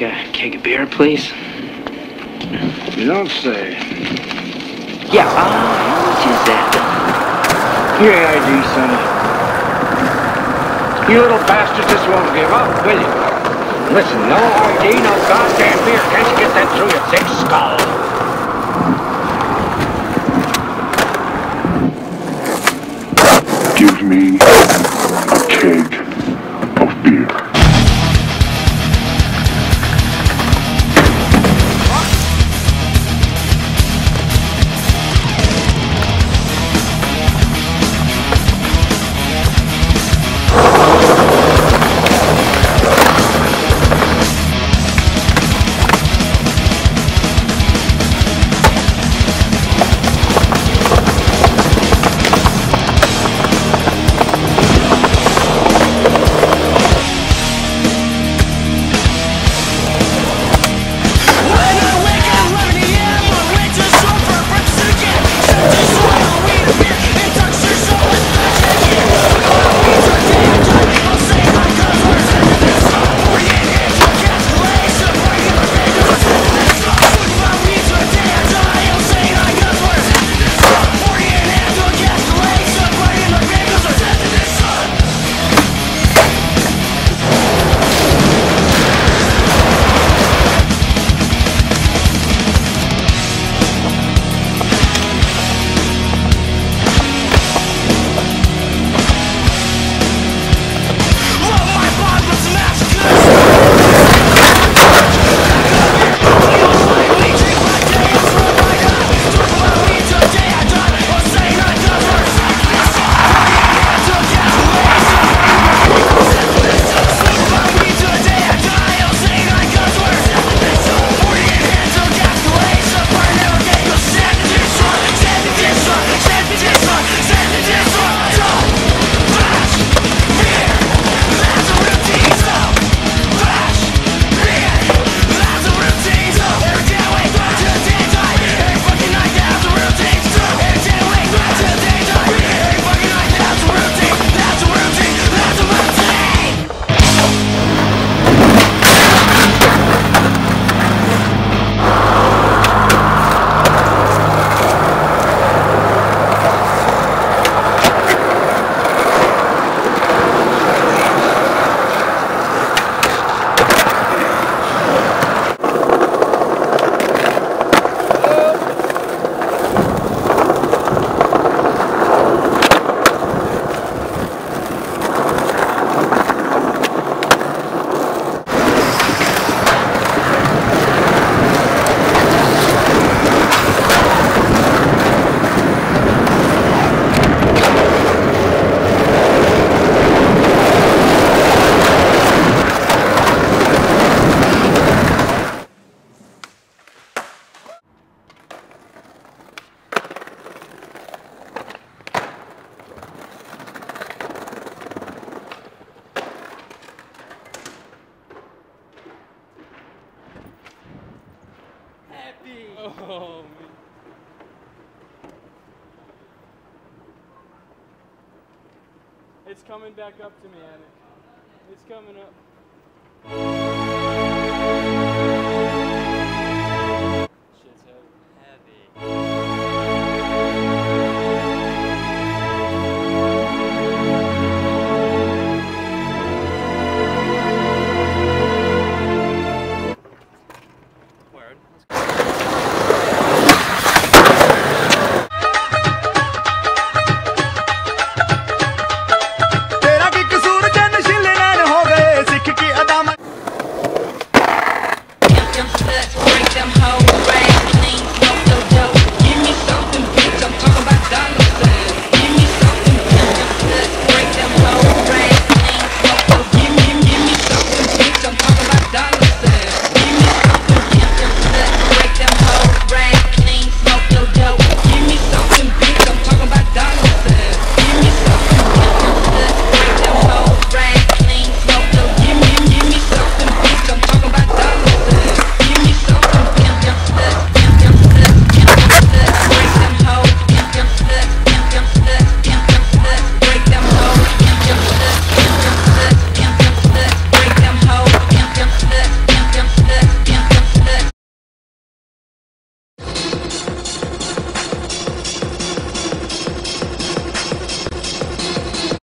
like a keg of beer, please? You don't say. Yeah, uh, how much is that? Your ID, sonny. You little bastards just won't give up, will you? Listen, no ID, no goddamn beer. Can't you get that through your thick skull? Give me Oh, man. It's coming back up to me, Anik. It's coming up.